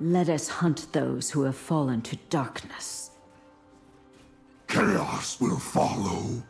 Let us hunt those who have fallen to darkness. Chaos will follow.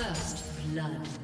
First blood.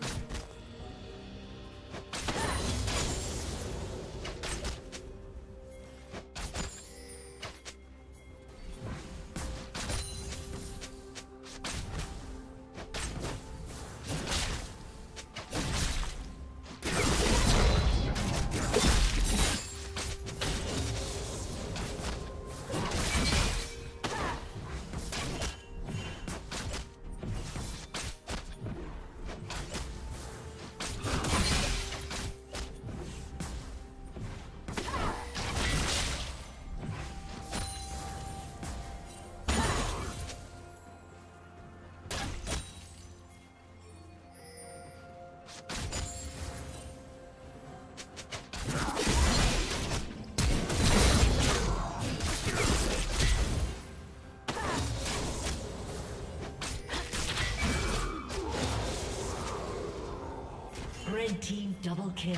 Red team double kill.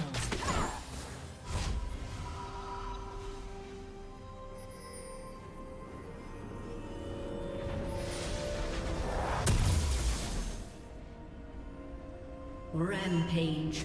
Rampage.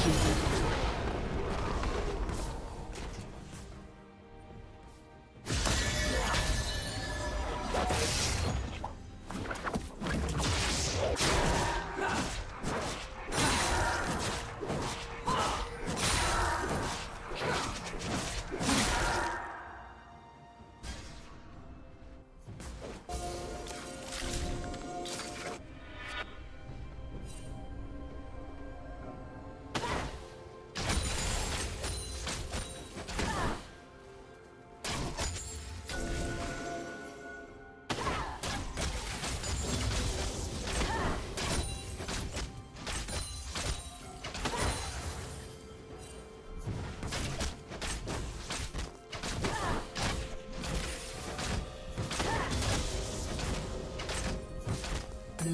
executed.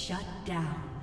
Shut down.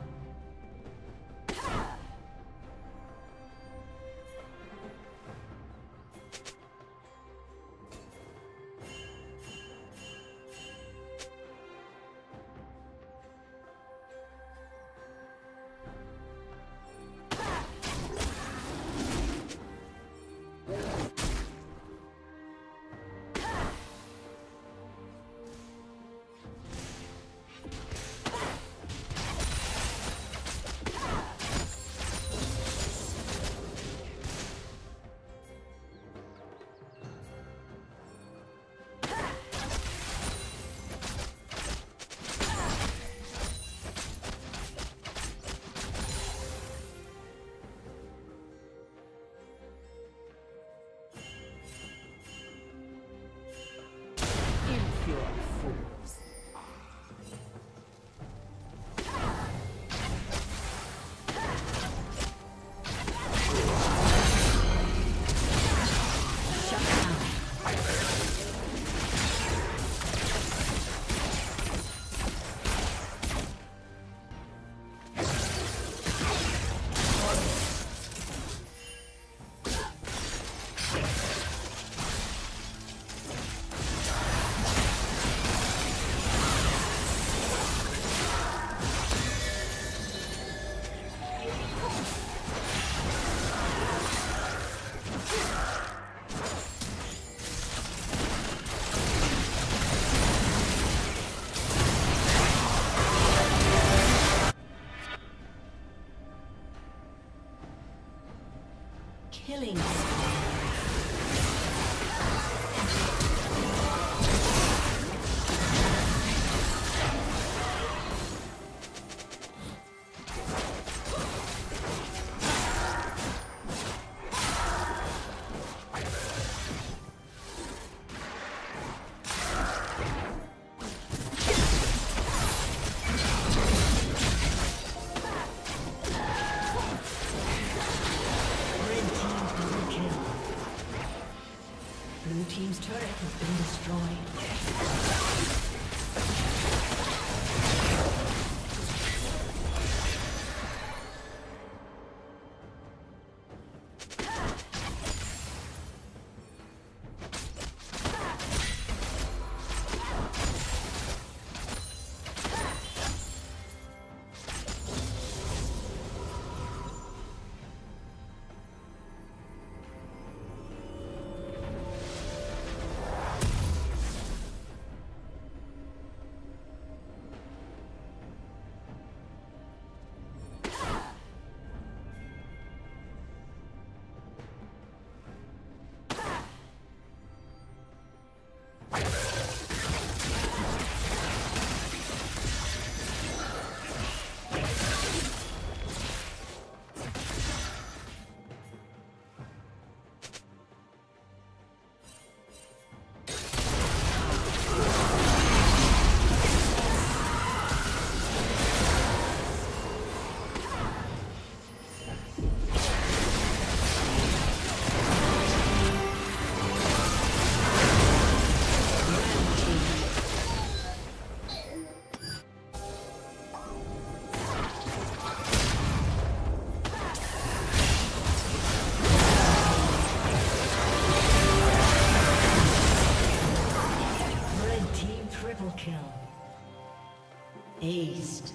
Aced.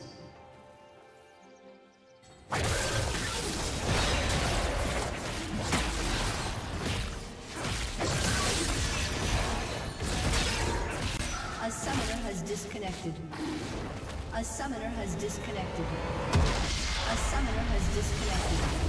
A summoner has disconnected. A summoner has disconnected. A summoner has disconnected.